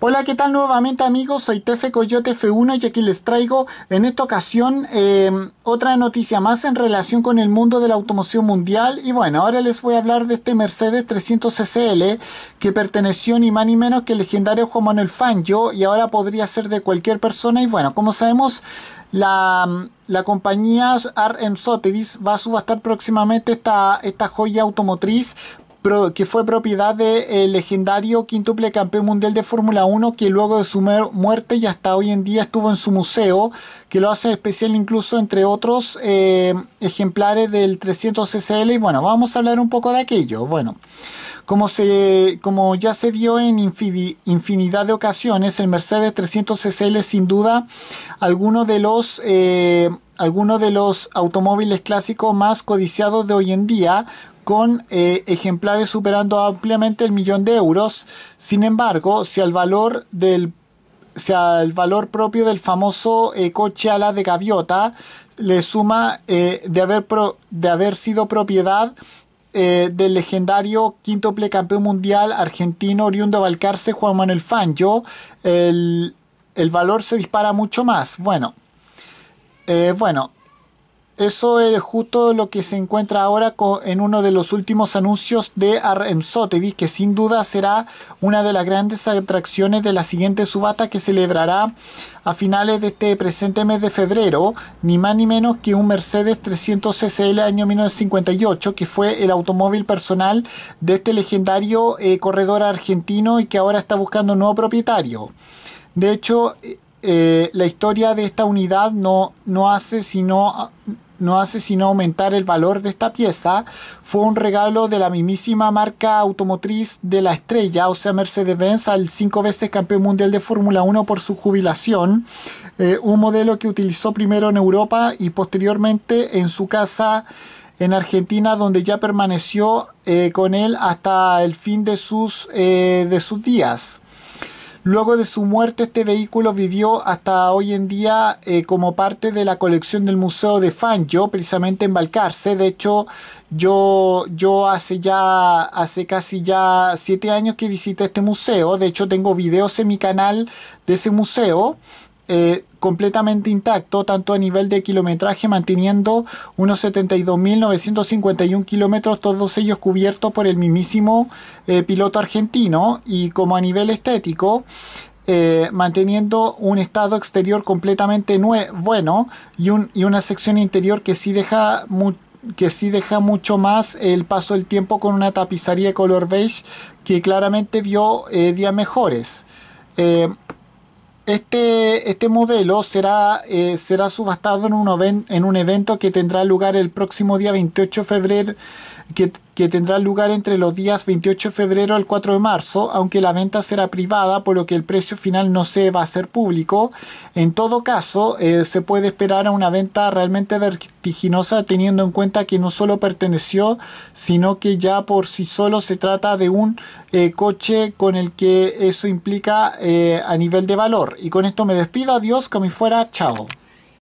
Hola, ¿qué tal nuevamente amigos? Soy Tefe Coyote F1 y aquí les traigo en esta ocasión em, otra noticia más en relación con el mundo de la automoción mundial. Y bueno, ahora les voy a hablar de este Mercedes 300 CCL que perteneció ni más ni menos que el legendario Juan Manuel Fangio y ahora podría ser de cualquier persona. Y bueno, como sabemos, la, la compañía RM Sotheby's va a subastar próximamente esta, esta joya automotriz que fue propiedad del legendario quíntuple campeón mundial de Fórmula 1, que luego de su muerte y hasta hoy en día estuvo en su museo, que lo hace especial incluso entre otros eh, ejemplares del 300 CCL. Y bueno, vamos a hablar un poco de aquello. Bueno, como, se, como ya se vio en infinidad de ocasiones, el Mercedes 300 CCL sin duda alguno de los... Eh, algunos de los automóviles clásicos más codiciados de hoy en día, con eh, ejemplares superando ampliamente el millón de euros. Sin embargo, si al valor del el valor propio del famoso eh, coche ala de gaviota le suma eh, de, haber de haber sido propiedad del legendario quíntuple campeón mundial argentino oriundo de Valcarce Juan Manuel Fangio, el, el valor se dispara mucho más. Bueno, bueno, eso es justo lo que se encuentra ahora en uno de los últimos anuncios de Sotheby's, que sin duda será una de las grandes atracciones de la siguiente subasta que celebrará a finales de este presente mes de febrero, ni más ni menos que un Mercedes 300 CCL año 1958, que fue el automóvil personal de este legendario eh, corredor argentino y que ahora está buscando un nuevo propietario. De hecho, eh, la historia de esta unidad no, no hace sino no hace sino aumentar el valor de esta pieza. Fue un regalo de la mismísima marca automotriz de la estrella, o sea, Mercedes-Benz, al cinco veces campeón mundial de Fórmula 1 por su jubilación. Eh, un modelo que utilizó primero en Europa y posteriormente en su casa en Argentina, donde ya permaneció eh, con él hasta el fin de sus, eh, de sus días. Luego de su muerte, este vehículo vivió hasta hoy en día eh, como parte de la colección del Museo de Fangio, precisamente en Balcarce. De hecho, yo, yo hace ya, hace casi ya siete años que visité este museo. De hecho, tengo videos en mi canal de ese museo. Eh, completamente intacto, tanto a nivel de kilometraje, manteniendo unos 72.951 kilómetros, todos ellos cubiertos por el mismísimo eh, piloto argentino, y como a nivel estético, eh, manteniendo un estado exterior completamente bueno y, un, y, una sección interior que sí deja que sí deja mucho más el paso del tiempo con una tapizaría de color beige que claramente vio días mejores. Este, este modelo será, eh, será subastado en un, en un evento que tendrá lugar el próximo día 28 de febrero, que tendrá lugar entre los días 28 de febrero al 4 de marzo, aunque la venta será privada, por lo que el precio final no se va a hacer público. En todo caso, eh, se puede esperar a una venta realmente vertiginosa teniendo en cuenta que no solo perteneció, sino que ya por sí solo se trata de un eh, coche con el que eso implica eh, a nivel de valor. Y con esto me despido, adiós, como fuera, chao.